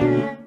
Bye.